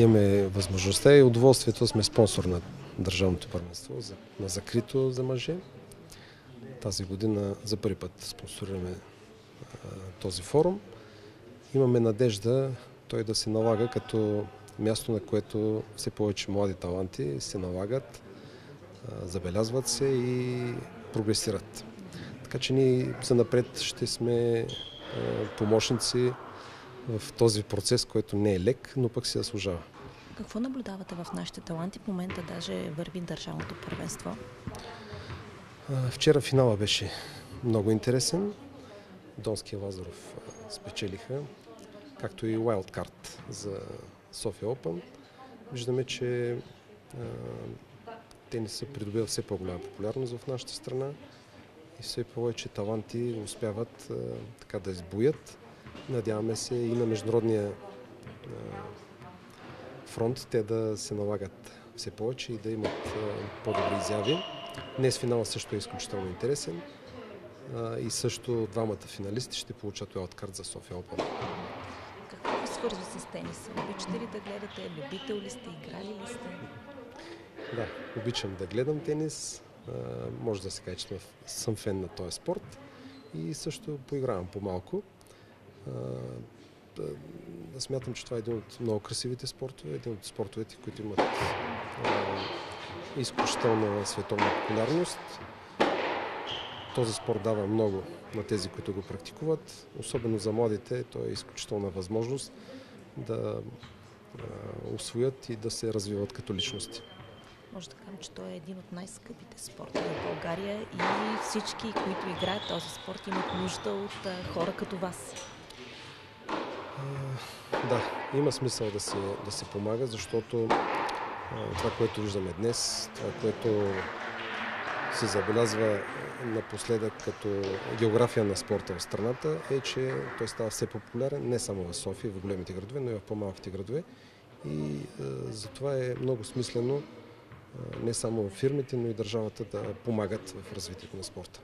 имаме възможността и удоволствието сме спонсор на Държавното първенство на закрито за мъже. Тази година за първи път спонсорираме този форум. Имаме надежда той да се налага като място, на което все повече млади таланти се налагат, забелязват се и прогресират. Така че ние за напред ще сме помощници в този процес, който не е лек, но пък се заслужава. Какво наблюдавате в нашите таланти? В момента даже върви държавното първенство. Вчера финала беше много интересен. Донския Лазаров спечелиха, както и Wildcard за София Open. Виждаме, че тенисът придобива все по-голяма популярност в нашата страна и все повече таланти успяват така да избоят. Надяваме се и на международния фронт те да се налагат все повече и да имат по-добри изяви. Днес финала също е изключително интересен и също двамата финалисти ще получат уайлдкарт за София Open. Какво ви свързва с тениса? Обичате ли да гледате? Любител ли сте? Играли ли сте? Да, обичам да гледам тенис. може да се каже, че съм фен на този спорт и също поигравам по-малко. Да, смятам, че това е един от много красивите спортове, един от спортовете, които имат изключителна световна популярност. Този спорт дава много на тези, които го практикуват, особено за младите. Той е изключителна възможност да освоят и да се развиват като личности. Може да кажем, че той е един от най-скъпите спортове в България и всички, които играят този спорт, имат нужда от хора като вас. Да, има смисъл да се, да се помага, защото това, което виждаме днес, това, което се забелязва напоследък като география на спорта в страната, е, че той става все популярен не само в София, в големите градове, но и в по-малките градове. И е, затова е много смислено не само фирмите, но и държавата да помагат в развитието на спорта.